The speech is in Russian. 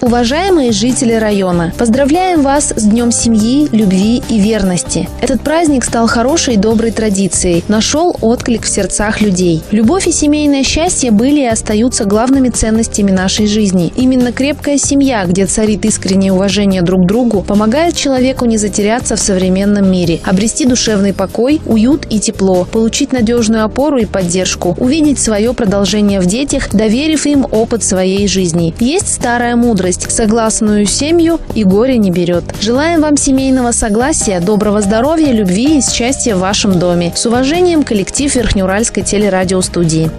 Уважаемые жители района, поздравляем вас с Днем семьи, любви и верности. Этот праздник стал хорошей и доброй традицией, нашел отклик в сердцах людей. Любовь и семейное счастье были и остаются главными ценностями нашей жизни. Именно крепкая семья, где царит искреннее уважение друг к другу, помогает человеку не затеряться в современном мире, обрести душевный покой, уют и тепло, получить надежную опору и поддержку, увидеть свое продолжение в детях, доверив им опыт своей жизни. Есть старая мудрость мудрость. Согласную семью и горе не берет. Желаем вам семейного согласия, доброго здоровья, любви и счастья в вашем доме. С уважением, коллектив Верхнеуральской телерадиостудии.